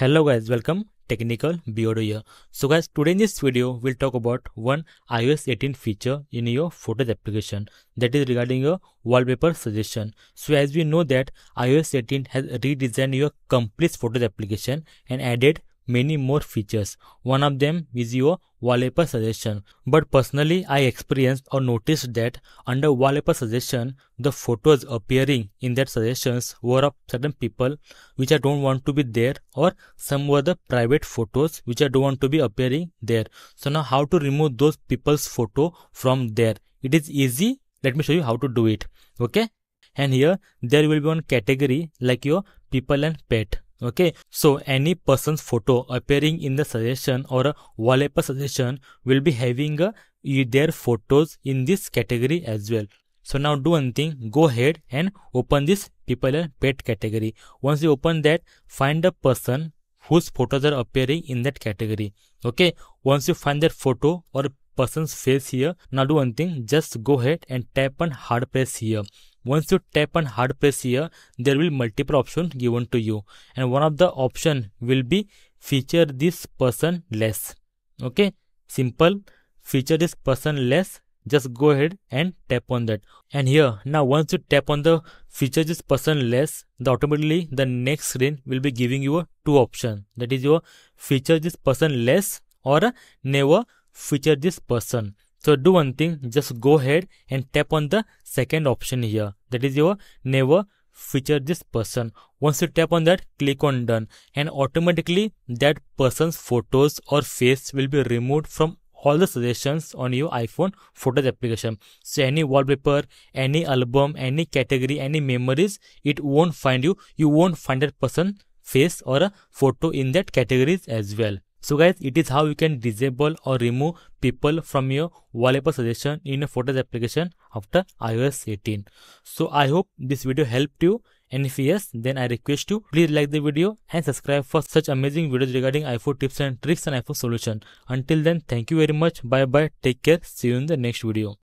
Hello guys, welcome Technical Beardo here. So guys, today in this video, we'll talk about one iOS 18 feature in your Photos application that is regarding your wallpaper suggestion. So as we know that iOS 18 has redesigned your complete Photos application and added many more features. One of them is your wallpaper suggestion. But personally, I experienced or noticed that under wallpaper suggestion, the photos appearing in that suggestions were of certain people which I don't want to be there or some the private photos which I don't want to be appearing there. So now how to remove those people's photo from there? It is easy. Let me show you how to do it. Okay. And here there will be one category like your people and pet okay so any person's photo appearing in the suggestion or a wallpaper suggestion will be having uh, a, their photos in this category as well. So now do one thing go ahead and open this people and pet category. Once you open that find a person whose photos are appearing in that category. Okay once you find that photo or person's face here now do one thing just go ahead and tap on hard press here once you tap on hard press here there will multiple options given to you. And one of the option will be feature this person less. Okay? Simple. Feature this person less. Just go ahead and tap on that. And here now once you tap on the feature this person less the automatically the next screen will be giving you a two option. That is your feature this person less or never feature this person so do one thing, just go ahead and tap on the second option here. That is your never feature this person. Once you tap on that, click on done and automatically that person's photos or face will be removed from all the suggestions on your iPhone Photos application. So any wallpaper, any album, any category, any memories, it won't find you. You won't find that person face or a photo in that categories as well. So guys, it is how you can disable or remove people from your wallpaper suggestion in a Photos application after iOS 18. So I hope this video helped you and if yes, then I request you please like the video and subscribe for such amazing videos regarding iPhone tips and tricks and iPhone solution. Until then, thank you very much. Bye bye. Take care. See you in the next video.